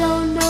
don't know